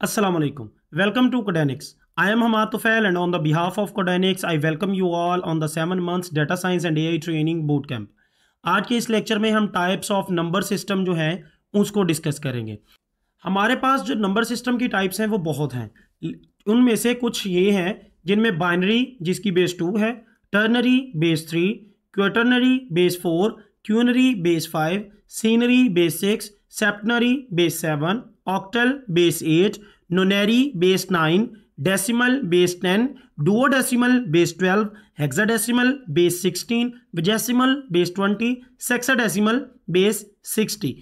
Assalamu alaikum. Welcome to Codanics. I am Hamad Tufail and on the behalf of Codanics, I welcome you all on the 7 months Data Science and AI Training Bootcamp. आज के इस lecture में हम types of number system जो है उसको discuss करेंगे हमारे पास जो नंबर सिस्टम की टाइप्स हैं वो बहुत हैं उनमें से कुछ ये हैं जिनमें बाइनरी जिसकी बेस टू है ternary base three quaternary base four quinary base five senary base six septenary base seven octal base eight nonary base nine decimal base ten duodecimal base twelve hexadecimal base sixteen vigesimal base twenty sexadecimal base sixty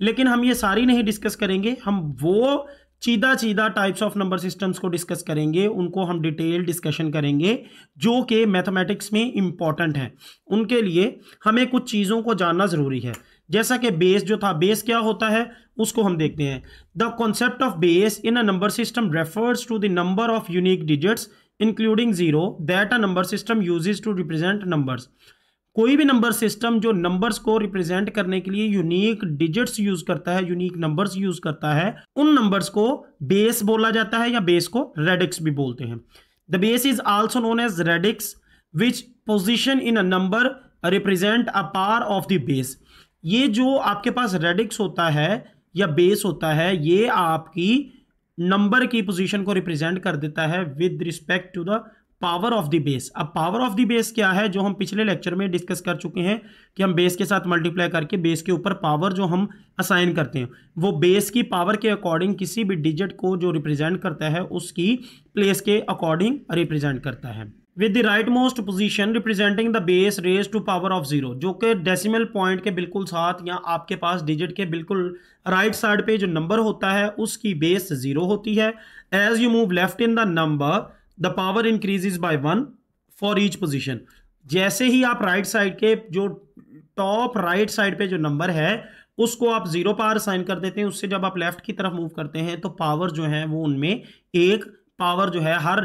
लेकिन हम ये सारी नहीं discuss करेंगे, हम वो चीदा चीदा टाइप्स ऑफ़ नंबर सिस्टम्स को डिस्कस करेंगे, उनको हम डिटेल डिस्कशन करेंगे, जो कि मैथमेटिक्स में इंपॉर्टेंट हैं। उनके लिए हमें कुछ चीज़ों को जानना ज़रूरी है। जैसा कि बेस जो था बेस क्या होता है, उसको हम देखते हैं। The concept of base in a number system refers to the number of unique digits including zero that a number system uses to represent numbers कोई भी नंबर सिस्टम जो नंबर्स को रिप्रेजेंट करने के लिए यूनिक डिजिट्स यूज़ करता है unique numbers use करता है, उन नंबर्स को बेस बोला जाता है या बेस को रेडिक्स भी बोलते हैं। The base is also known as radix which position in a number represent a power of the base ये जो आपके पास रेडिक्स होता है या बेस होता है, ये आपकी नंबर की पोजीशन को रिप्रेजेंट कर देता है with respect to the power of the base अब पावर ऑफ़ द बेस क्या है, जो हम पिछले लेक्चर में डिस्कस कर चुके हैं कि हम बेस के साथ मल्टीप्लाई करके बेस के ऊपर पावर जो हम असाइन करते हैं, वो बेस की पावर के अकॉर्डिंग किसी भी डिजिट को जो रिप्रेजेंट करता है, उसकी प्लेस के अकॉर्डिंग रिप्रेजेंट करता है। With the rightmost position representing the base raise to power of zero जो कि डेसिमल पॉइंट के बिल्कुल साथ या आपके पास डिजिट के बिल्कुल राइट साइड पे जो नंबर होता है, उसकी बेस ज़ीरो होती है। As you move left in the number the power increases by one for each position जैसे ही आप राइट right साइड के जो टॉप राइट साइड पे जो नंबर है, उसको आप ज़ीरो पावर साइन कर देते हैं। उससे जब आप लेफ़्ट की तरफ़ मूव करते हैं तो पावर जो है वो उनमें एक पावर जो है हर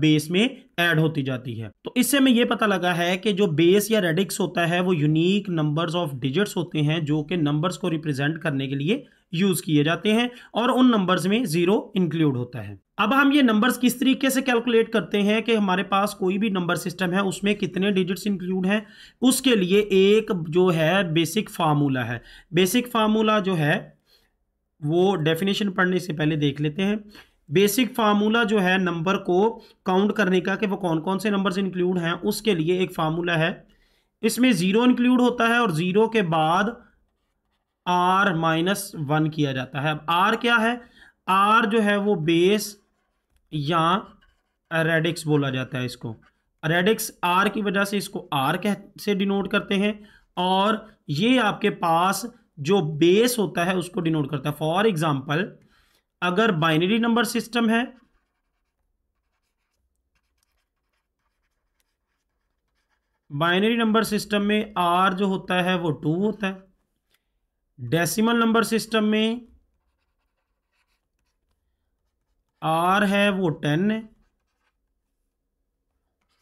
बेस में ऐड होती जाती है। तो इससे हमें यह पता लगा है कि जो बेस या रेडिक्स होता है, वो यूनिक नंबर्स ऑफ़ डिजिट्स होते हैं, जो कि नंबर्स को रिप्रेजेंट करने के लिए यूज़ किए जाते हैं और उन नंबर्स में ज़ीरो इंक्लूड होता है। अब हम ये नंबर्स किस तरीके से कैलकुलेट करते हैं कि हमारे पास कोई भी नंबर सिस्टम है, उसमें कितने डिजिट्स इंक्लूड हैं, उसके लिए एक जो है बेसिक फार्मूला है। बेसिक फार्मूला जो है, वो डेफिनेशन पढ़ने से पहले देख लेते हैं। बेसिक फार्मूला जो है नंबर को काउंट करने का कि वो कौन कौन से नंबर्स इंक्लूड हैं, उसके लिए एक फार्मूला है। इसमें ज़ीरो इंक्लूड होता है और ज़ीरो के बाद आर माइनस वन किया जाता है। अब आर क्या है? आर जो है वो बेस या रेडिक्स बोला जाता है इसको। रेडिक्स आर की वजह से इसको आर कह, से डिनोट करते हैं और ये आपके पास जो बेस होता है उसको डिनोट करता है। फॉर एग्ज़ाम्पल अगर बाइनरी नंबर सिस्टम है, बाइनरी नंबर सिस्टम में आर जो होता है वो टू होता है। डेसिमल नंबर सिस्टम में आर है वो टेन है।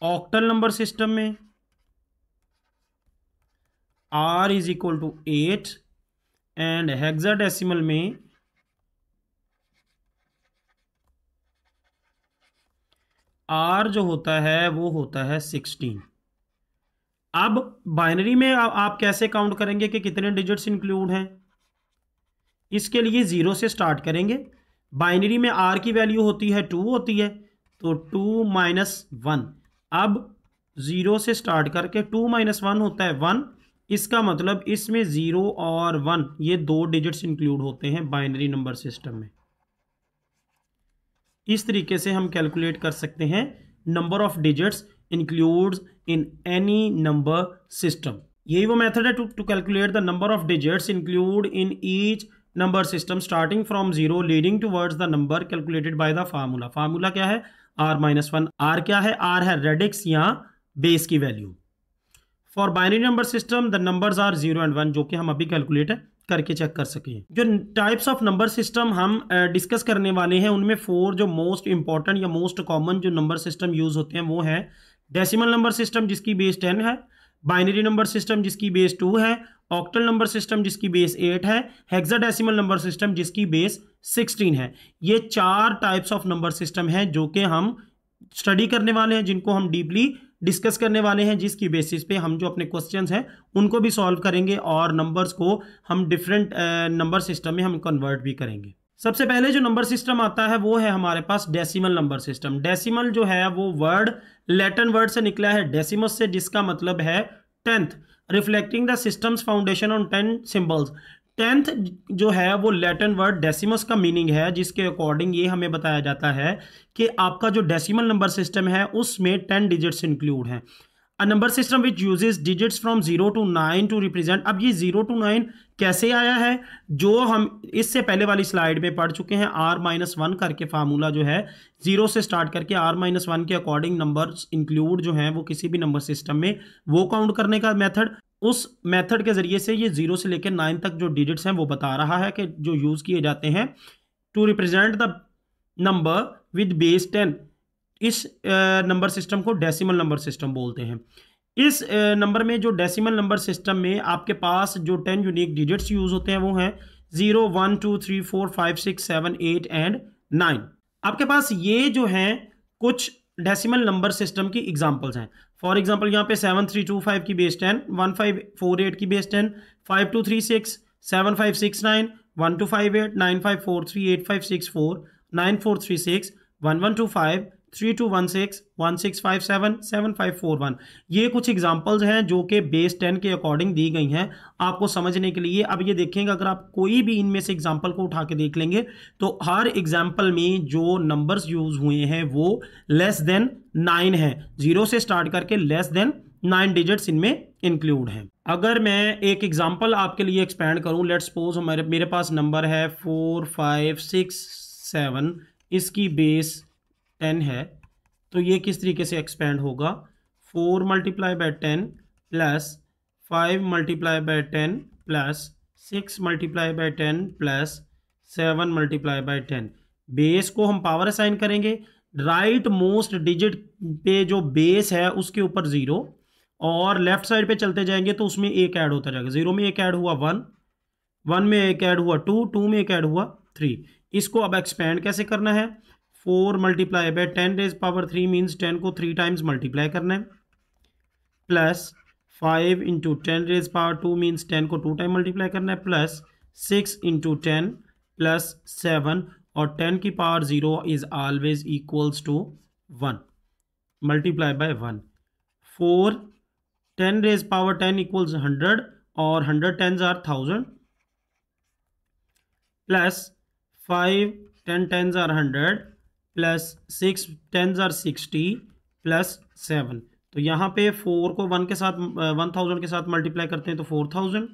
ऑक्टल नंबर सिस्टम में R is equal to eight and hexadecimal में आर जो होता है वो होता है सिक्सटीन अब बाइनरी में आ, आप कैसे काउंट करेंगे कि कितने डिजिट्स इंक्लूड हैं? इसके लिए ज़ीरो से स्टार्ट करेंगे. बाइनरी में आर की वैल्यू होती है टू होती है तो टू माइनस वन अब ज़ीरो से स्टार्ट करके टू माइनस वन होता है वन इसका मतलब इसमें ज़ीरो और वन ये दो डिजिट्स इंक्लूड होते हैं बाइनरी नंबर सिस्टम में. इस तरीके से हम कैलकुलेट कर सकते हैं number of digits includes in any number system यही वो मेथड है to calculate the number of digits include in each number system starting from zero leading towards the number calculated by the formula formula क्या है? R minus one R क्या है? R है radix या base की value for binary number system the numbers are zero and one जो कि हम अभी कैलकुलेट करके चेक कर सकें। जो टाइप्स ऑफ़ नंबर सिस्टम हम डिस्कस करने वाले हैं, उनमें फोर जो मोस्ट इंपॉर्टेंट या मोस्ट कॉमन जो नंबर सिस्टम यूज़ होते हैं, वो है। डेसिमल नंबर सिस्टम जिसकी बेस टेन है बाइनरी नंबर सिस्टम जिसकी बेस टू है ऑक्टल नंबर सिस्टम जिसकी बेस एट है हेक्साडेसिमल नंबर सिस्टम जिसकी बेस सिक्सटीन है। ये चार टाइप्स ऑफ़ नंबर सिस्टम है जो कि हम स्टडी करने वाले हैं, जिनको हम डीपली डिस्कस करने वाले हैं, जिसकी बेसिस पे हम जो अपने क्वेश्चंस हैं, उनको भी सॉल्व करेंगे और नंबर्स को हम डिफरेंट नंबर सिस्टम में हम कन्वर्ट भी करेंगे। सबसे पहले जो नंबर सिस्टम आता है, वो है हमारे पास डेसिमल नंबर सिस्टम डेसिमल जो है, वो वर्ड लेटन वर्ड से निकला है। डेसिमस से जिसका मतलब है tenth reflecting the system's foundation on ten symbols tenth जो है वो लेटन वर्ड डेसिमस का मीनिंग है, जिसके अकॉर्डिंग ये हमें बताया जाता है कि आपका जो डेसिमल नंबर सिस्टम है, उसमें टेन डिजिट्स इंक्लूड हैं। A number system which uses digits from zero to nine to represent अब ये ज़ीरो टू नाइन कैसे आया है? जो हम इससे पहले वाली स्लाइड में पढ़ चुके हैं आर माइनस वन करके फार्मूला जो है ज़ीरो से स्टार्ट करके आर माइनस वन के अकॉर्डिंग नंबर इंक्लूड जो हैं, वो किसी भी नंबर सिस्टम में, वो काउंट करने का मेथड उस मेथड के ज़रिए से ये ज़ीरो से लेकर नाइन तक जो डिजिट्स हैं वो बता रहा है कि जो यूज़ किए जाते हैं to represent the number with base ten इस नंबर सिस्टम को डेसिमल नंबर सिस्टम बोलते हैं। इस नंबर में जो डेसिमल नंबर सिस्टम में आपके पास जो टेन यूनिक डिजिट्स यूज़ होते हैं वो हैं zero one two three four five six seven eight and nine आपके पास ये जो हैं कुछ डेसिमल नंबर सिस्टम की एग्जांपल्स हैं। फॉर एग्ज़ाम्पल यहाँ पे सेवन थ्री टू फाइव की base ten one five four eight की base ten five two three six seven five six nine one two five eight nine five four three eight five six four nine four three six one one two five three two one six one six five seven seven five four one ये कुछ examples हैं जो कि base ten के according दी गई हैं। आपको समझने के लिए अब ये देखेंगे, अगर आप कोई भी इनमें से एग्ज़ाम्पल को उठा के देख लेंगे तो हर एग्ज़ाम्पल में जो नंबर्स यूज़ हुए हैं, वो लेस देन नाइन है। ज़ीरो से स्टार्ट करके लेस देन नाइन डिजिट्स इनमें इंक्लूड हैं। अगर मैं एक एग्ज़ाम्पल आपके लिए एक्सपेंड करूँ लेट सपोज़ हमारे, मेरे पास नंबर है फोर फाइव सिक्स सेवन इसकी बेस टेन है तो ये किस तरीके से एक्सपेंड होगा? Four multiply by ten plus five multiply by ten plus six multiply by ten plus seven multiply by ten. Base को हम पावर असाइन करेंगे। राइट मोस्ट डिजिट पे जो बेस है, उसके ऊपर ज़ीरो और लेफ़्ट साइड पे चलते जाएँगे तो उसमें एक ऐड होता जाएगा। ज़ीरो में एक ऐड हुआ वन वन में एक ऐड हुआ टू टू में एक ऐड हुआ थ्री इसको अब एक्सपेंड कैसे करना है? Four multiply by ten raise power three means ten को थ्री टाइम्स मल्टीप्लाई करना है। Plus five into ten raise power two means ten को टू टाइम मल्टीप्लाई करना है। Plus six into ten plus seven और टेन की power zero is always equals to one multiply by one four ten raise power ten equals hundred और hundred ten are thousand plus five ten tens are hundred plus six ten are sixty plus seven तो यहाँ पे four को one के साथ one thousand के साथ multiply करते हैं तो four thousand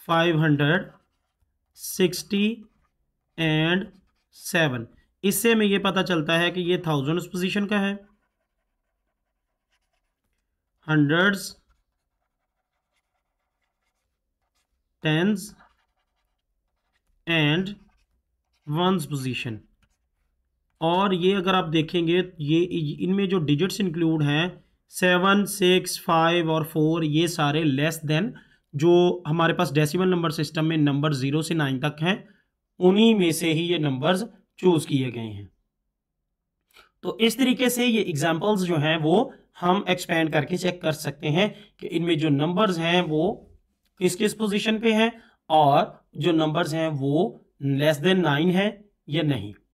five hundred sixty and seven इससे हमें ये पता चलता है कि ये थाउज़ेंड उस पोजीशन का है। Hundreds tens and ones position और ये अगर आप देखेंगे, ये इनमें जो डिजिट्स इंक्लूड हैं सेवन सिक्स फाइव और फोर ये सारे लेस देन जो हमारे पास डेसिमल नंबर सिस्टम में नंबर ज़ीरो से नाइन तक हैं, उन्हीं में से ही ये नंबर्स चूज़ किए गए हैं। तो इस तरीके से ये एग्जांपल्स जो हैं, वो हम एक्सपेंड करके चेक कर सकते हैं कि इनमें जो नंबर्स हैं, वो किस किस पोजीशन पे हैं और जो नंबर्स हैं, वो लेस देन नाइन है या नहीं।